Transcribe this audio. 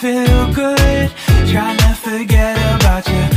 feel good. Trying to forget about you.